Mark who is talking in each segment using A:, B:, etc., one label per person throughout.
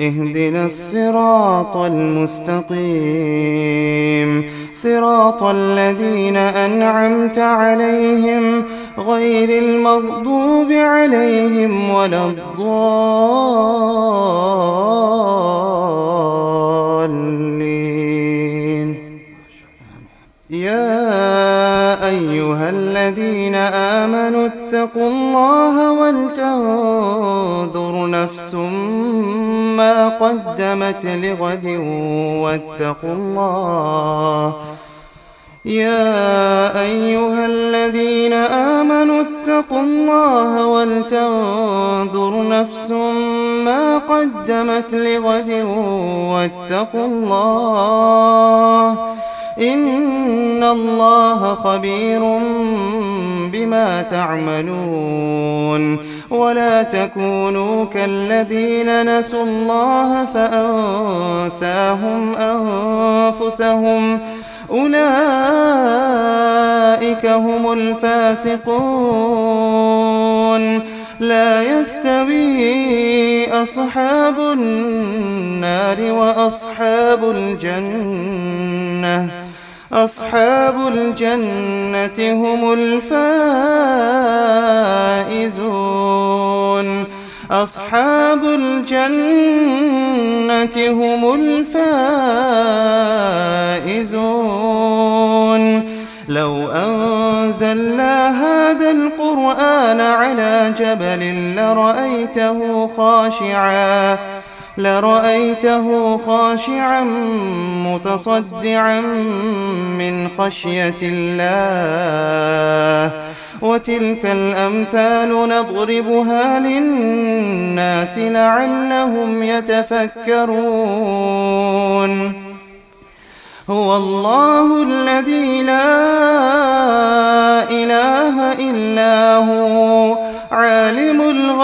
A: اهدنا الصراط المستقيم. صراط الذين أنعمت عليهم غير المغضوب عليهم ولا الضالين. يا أيها الذين آمنوا اتقوا الله ولتنظر نفس ما قدمت لغد واتقوا الله. يا أيها الذين آمنوا اتقوا الله ولتنظر نفس ما قدمت لغد واتقوا الله. إن الله خبير بما تعملون ولا تكونوا كالذين نسوا الله فأنساهم أنفسهم. أولئك هم الفاسقون. لا يستوي أصحاب النار وأصحاب الجنة. أصحاب الجنة هم الفائزون. أصحاب الجنة هم الفائزون. لو أنزلنا هذا القرآن على جبل لرأيته خاشعاً. لرأيته خاشعا متصدعا من خشية الله. وتلك الأمثال نضربها للناس لعلهم يتفكرون. هو الله الذي لا إله إلا هو.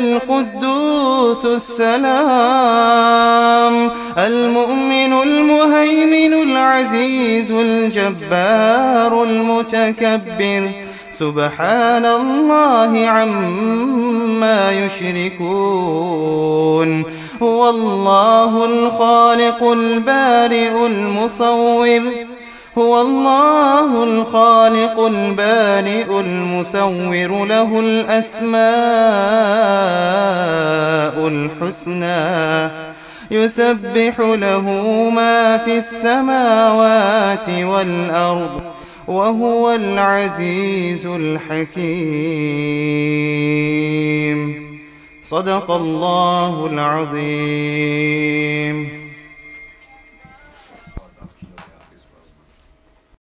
A: القدوس السلام المؤمن المهيمن العزيز الجبار المتكبر. سبحان الله عما يشركون. هو الله الخالق البارئ المصور. هو الله الخالق البارئ المسور له الأسماء الحسنى يسبح له ما في السماوات والأرض وهو العزيز الحكيم. صدق الله العظيم.